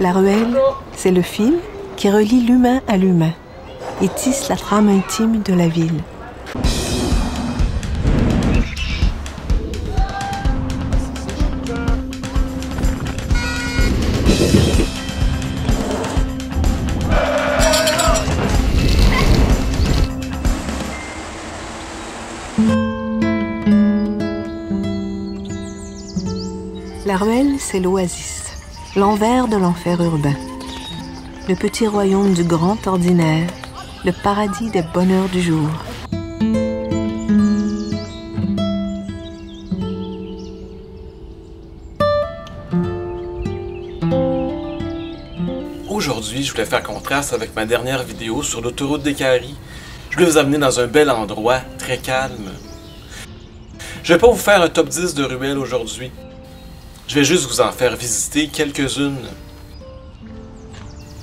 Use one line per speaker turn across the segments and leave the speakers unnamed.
La ruelle, c'est le fil qui relie l'humain à l'humain et tisse la trame intime de la ville. La ruelle, c'est l'oasis, l'envers de l'enfer urbain. Le petit royaume du grand ordinaire, le paradis des bonheurs du jour.
Aujourd'hui, je voulais faire contraste avec ma dernière vidéo sur l'autoroute des Caries. Je voulais vous amener dans un bel endroit, très calme. Je vais pas vous faire un top 10 de ruelles aujourd'hui. Je vais juste vous en faire visiter quelques-unes.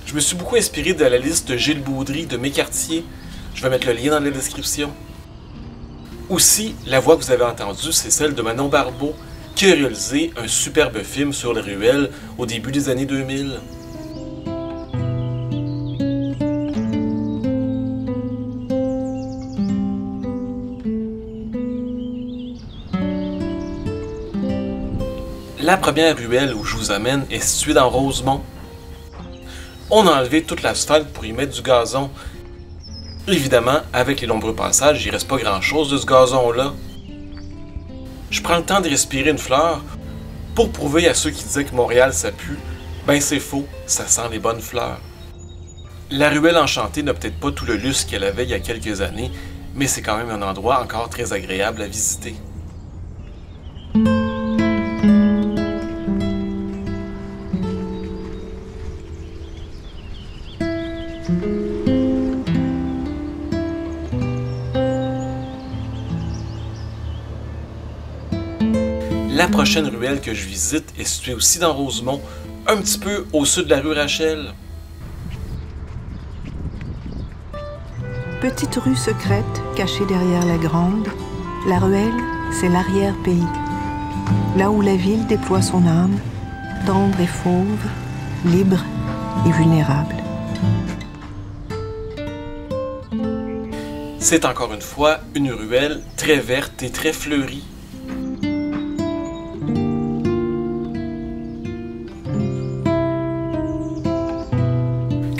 Je me suis beaucoup inspiré de la liste de Gilles Baudry de mes quartiers. Je vais mettre le lien dans la description. Aussi, la voix que vous avez entendue, c'est celle de Manon Barbeau, qui a réalisé un superbe film sur les ruelles au début des années 2000. La première ruelle où je vous amène est située dans Rosemont. On a enlevé toute l'asphalte pour y mettre du gazon. Évidemment, avec les nombreux passages, il reste pas grand chose de ce gazon-là. Je prends le temps de respirer une fleur pour prouver à ceux qui disaient que Montréal ça pue. Ben c'est faux, ça sent les bonnes fleurs. La ruelle enchantée n'a peut-être pas tout le luxe qu'elle avait il y a quelques années, mais c'est quand même un endroit encore très agréable à visiter. Prochaine ruelle que je visite est située aussi dans Rosemont, un petit peu au sud de la rue Rachel.
Petite rue secrète cachée derrière la grande, la ruelle, c'est l'arrière-pays. Là où la ville déploie son âme, tendre et fauve, libre et vulnérable.
C'est encore une fois une ruelle très verte et très fleurie.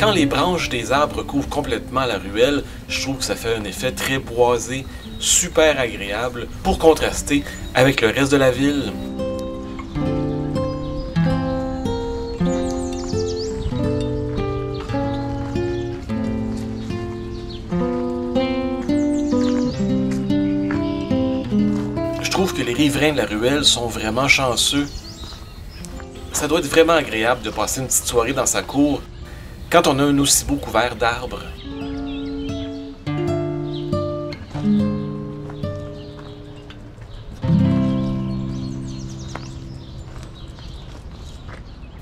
Quand les branches des arbres couvrent complètement la ruelle, je trouve que ça fait un effet très boisé, super agréable pour contraster avec le reste de la ville. Je trouve que les riverains de la ruelle sont vraiment chanceux. Ça doit être vraiment agréable de passer une petite soirée dans sa cour quand on a un aussi beau couvert d'arbres.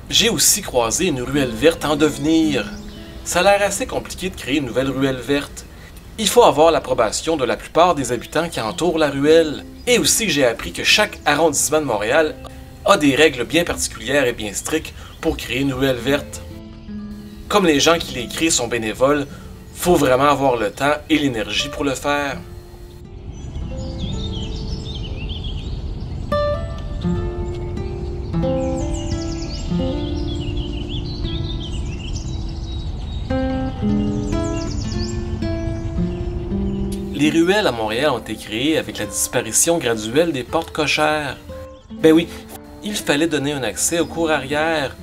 J'ai aussi croisé une ruelle verte en devenir. Ça a l'air assez compliqué de créer une nouvelle ruelle verte. Il faut avoir l'approbation de la plupart des habitants qui entourent la ruelle. Et aussi j'ai appris que chaque arrondissement de Montréal a des règles bien particulières et bien strictes pour créer une ruelle verte. Comme les gens qui les sont bénévoles, faut vraiment avoir le temps et l'énergie pour le faire. Les ruelles à Montréal ont été créées avec la disparition graduelle des portes cochères. Ben oui, il fallait donner un accès au cours arrière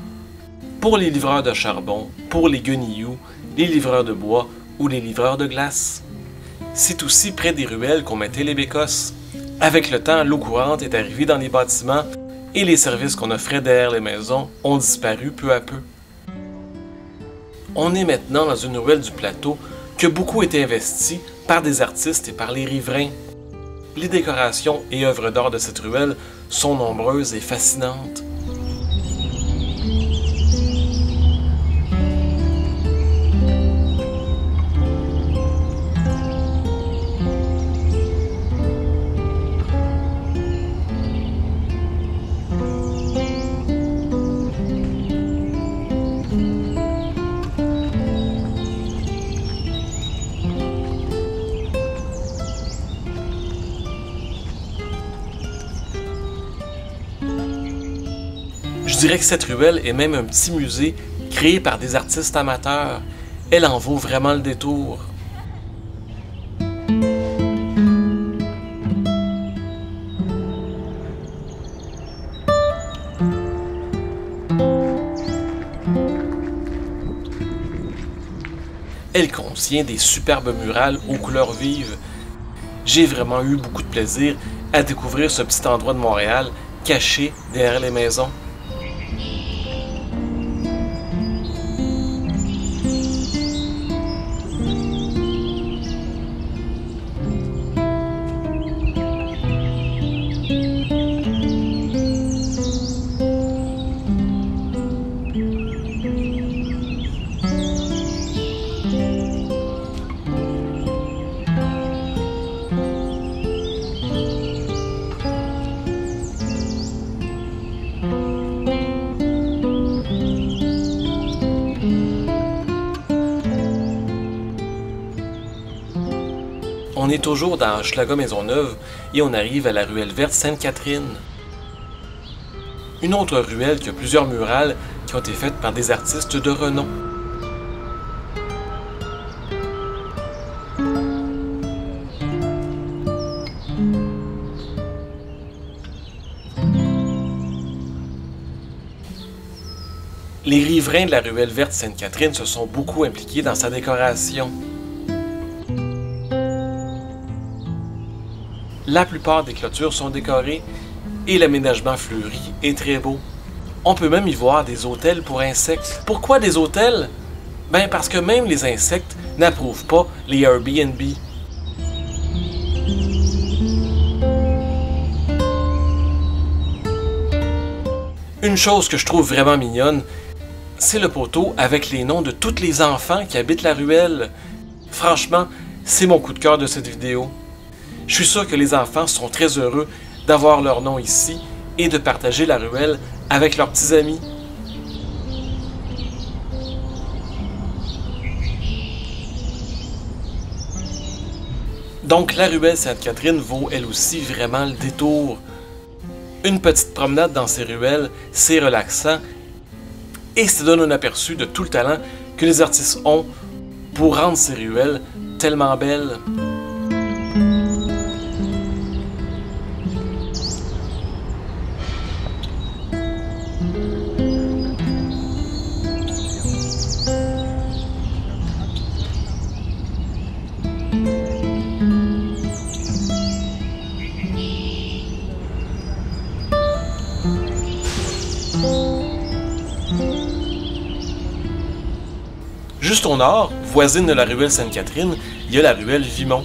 pour les livreurs de charbon, pour les guenilloux, les livreurs de bois ou les livreurs de glace. C'est aussi près des ruelles qu'on mettait les bécosses. Avec le temps, l'eau courante est arrivée dans les bâtiments et les services qu'on offrait derrière les maisons ont disparu peu à peu. On est maintenant dans une ruelle du plateau qui a beaucoup été investie par des artistes et par les riverains. Les décorations et œuvres d'art de cette ruelle sont nombreuses et fascinantes. Dirais que cette ruelle est même un petit musée créé par des artistes amateurs. Elle en vaut vraiment le détour. Elle contient des superbes murales aux couleurs vives. J'ai vraiment eu beaucoup de plaisir à découvrir ce petit endroit de Montréal caché derrière les maisons. On est toujours dans Schlaga Maisonneuve et on arrive à la ruelle verte Sainte-Catherine. Une autre ruelle qui a plusieurs murales qui ont été faites par des artistes de renom. Les riverains de la ruelle verte Sainte-Catherine se sont beaucoup impliqués dans sa décoration. La plupart des clôtures sont décorées et l'aménagement fleuri est très beau. On peut même y voir des hôtels pour insectes. Pourquoi des hôtels? Ben parce que même les insectes n'approuvent pas les Airbnb. Une chose que je trouve vraiment mignonne, c'est le poteau avec les noms de tous les enfants qui habitent la ruelle. Franchement, c'est mon coup de cœur de cette vidéo. Je suis sûr que les enfants seront très heureux d'avoir leur nom ici et de partager la ruelle avec leurs petits amis. Donc la ruelle Sainte-Catherine vaut elle aussi vraiment le détour. Une petite promenade dans ces ruelles, c'est relaxant et ça donne un aperçu de tout le talent que les artistes ont pour rendre ces ruelles tellement belles. Nord, voisine de la ruelle Sainte-Catherine, il y a la ruelle Vimont.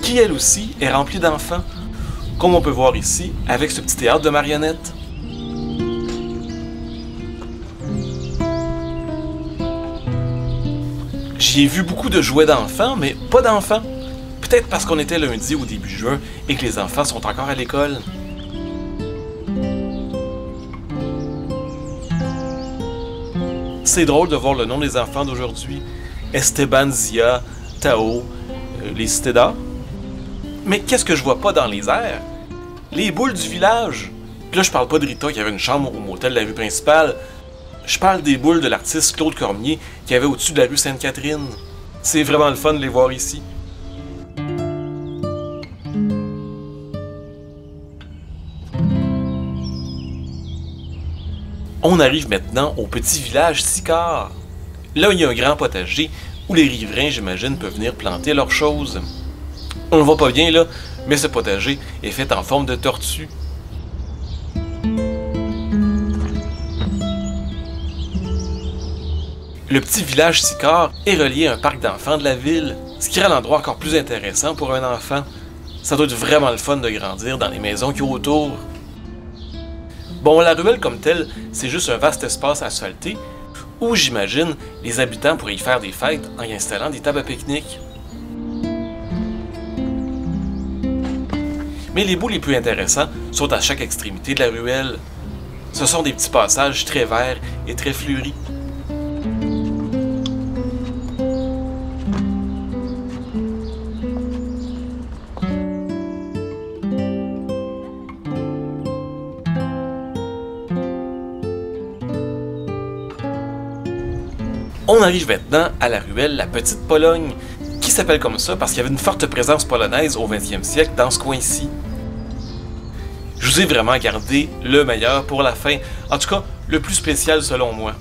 Qui elle aussi est remplie d'enfants, comme on peut voir ici avec ce petit théâtre de marionnettes. J'y ai vu beaucoup de jouets d'enfants, mais pas d'enfants. Peut-être parce qu'on était lundi au début juin et que les enfants sont encore à l'école. C'est drôle de voir le nom des enfants d'aujourd'hui. Esteban, Zia, Tao, euh, les cités. Mais qu'est-ce que je vois pas dans les airs? Les boules du village. Puis là, je parle pas de Rita qui avait une chambre au motel de la rue principale. Je parle des boules de l'artiste Claude Cormier qui avait au-dessus de la rue Sainte-Catherine. C'est vraiment le fun de les voir ici. On arrive maintenant au petit village Sicard. Là, il y a un grand potager où les riverains, j'imagine, peuvent venir planter leurs choses. On ne voit pas bien là, mais ce potager est fait en forme de tortue. Le petit village Sicard est relié à un parc d'enfants de la ville, ce qui rend l'endroit encore plus intéressant pour un enfant. Ça doit être vraiment le fun de grandir dans les maisons qui ont autour. Bon, la ruelle comme telle, c'est juste un vaste espace asphalté où, j'imagine, les habitants pourraient y faire des fêtes en y installant des tables à pique-nique. Mais les bouts les plus intéressants sont à chaque extrémité de la ruelle. Ce sont des petits passages très verts et très fleuris. Arrive maintenant à la ruelle La Petite Pologne, qui s'appelle comme ça? Parce qu'il y avait une forte présence polonaise au 20e siècle dans ce coin-ci. Je vous ai vraiment gardé le meilleur pour la fin, en tout cas le plus spécial selon moi.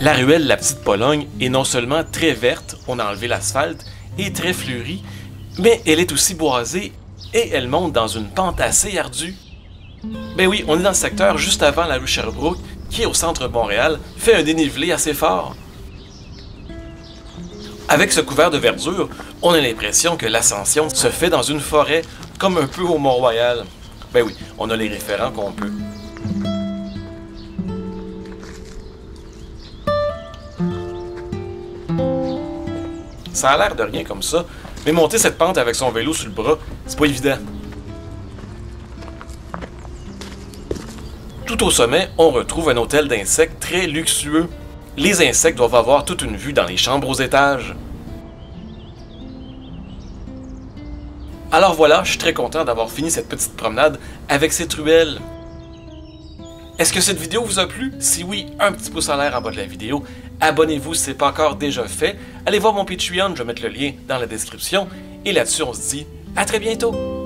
La ruelle La Petite Pologne est non seulement très verte, on a enlevé l'asphalte, et très fleurie, mais elle est aussi boisée et elle monte dans une pente assez ardue. Ben oui, on est dans le secteur juste avant la rue Sherbrooke, qui au centre de Montréal, fait un dénivelé assez fort. Avec ce couvert de verdure, on a l'impression que l'ascension se fait dans une forêt, comme un peu au Mont-Royal. Ben oui, on a les référents qu'on peut. Ça a l'air de rien comme ça, mais monter cette pente avec son vélo sur le bras, c'est pas évident. Tout au sommet, on retrouve un hôtel d'insectes très luxueux. Les insectes doivent avoir toute une vue dans les chambres aux étages. Alors voilà, je suis très content d'avoir fini cette petite promenade avec cette ruelle. Est-ce que cette vidéo vous a plu? Si oui, un petit pouce en l'air en bas de la vidéo. Abonnez-vous si ce n'est pas encore déjà fait. Allez voir mon Patreon, je vais mettre le lien dans la description. Et là-dessus, on se dit à très bientôt!